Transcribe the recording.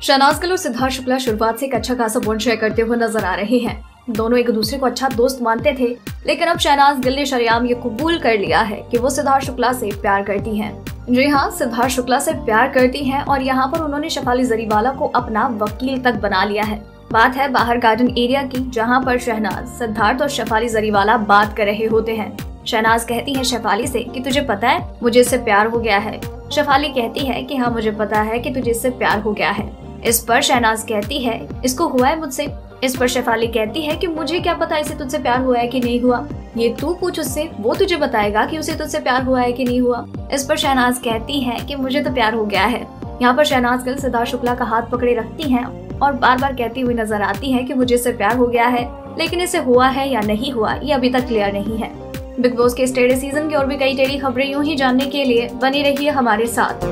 शहनाज गिल और सिद्धार्थ शुक्ला शुरुआत से एक अच्छा खासा बॉन्ड शेयर करते हुए नज़र आ रहे हैं। दोनों एक दूसरे को अच्छा दोस्त मानते थे, लेकिन अब शहनाज गिल ने शरियाम ये कबूल कर लिया है कि वो सिद्धार्थ शुक्ला से प्यार करती हैं। जी हाँ सिद्धार्थ शुक्ला से प्यार करती हैं और यहाँ पर उन्होंने शफाली जरीवाला को अपना वकील तक बना लिया है। बात है बाहर गार्डन एरिया की, जहाँ पर शहनाज, सिद्धार्थ और शफाली जरीवाला बात कर रहे होते हैं। शहनाज कहती है शेफाली से कि तुझे पता है, मुझे इससे प्यार हो गया है। शेफाली कहती है कि हाँ मुझे पता है कि तुझे इससे प्यार हो गया है। इस पर शहनाज कहती है, इसको हुआ है मुझसे? इस पर शेफाली कहती है कि, मुझे क्या पता इसे तुझसे प्यार हुआ है कि नहीं हुआ? ये तू पूछ उससे, वो तुझे बताएगा कि उसे तुझसे प्यार हुआ है कि नहीं हुआ? इस पर शहनाज कहती है कि, मुझे तो प्यार हो गया है। यहाँ पर शहनाज गिल सिद्धार्थ शुक्ला का हाथ पकड़े रखती हैं और बार बार कहती हुई नज़र आती है कि, मुझे इससे प्यार हो गया है, लेकिन इसे हुआ है या नहीं हुआ, ये अभी तक क्लियर नहीं है। बिग बॉस के इस टेढ़े सीज़न की और भी कई टेढ़ी खबरें यूँ ही जानने के लिए बनी रही है हमारे साथ।